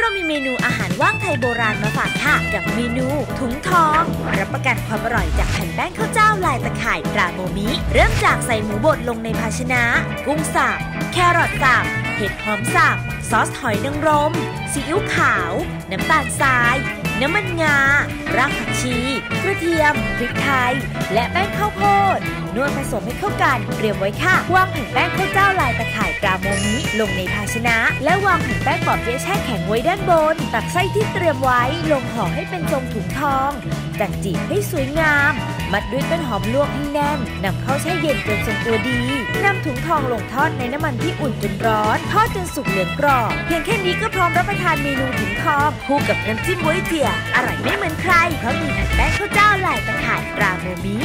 เรามีเมนูอาหารว่างไทยโบราณมาฝากค่ะ กับเมนูถุงทอง รับประกันความอร่อยจากแผ่นแป้งข้าวเจ้าลายตะข่ายตราโมมิ เริ่มจากใส่หมูบดลงในภาชนะ กุ้งสับแครอทสับเห็ดหอมสับซอสหอยนางรมซีอิ๊วขาว น้ำตาลทราย น้ำมันงา รากผักชี กระเทียม พริกไทย และแป้งข้าวโพดนวดผสมให้เข้ากันเตรียมไว้ค่ะวางแผ่นแป้งข้าวเจ้าลายตะข่ายตร ลงในภาชนะ และวางแผ่นแป้งปอบเปี๊ยะแช่แข็งไว้ด้านบน ตักไส้ที่เตรียมไว้ลงห่อให้เป็นทรงถุงทองจัดจีบให้สวยงาม มัดด้วยต้นหอมลวกให้แน่นนำเข้าแช่เย็นจนทรงตัวดีนำถุงทองลงทอดในน้ำมันที่อุ่นจนร้อน ทอดจนสุกเหลืองกรอบเพียงแค่นี้ก็พร้อมรับประทานเมนูถุงทองคู่กับน้ำจิ้มบ๊วยเจียอร่อยไม่เหมือนใครเพราะมีแผ่นแป้งข้าวเจ้าลายตะข่ายตราโมมิ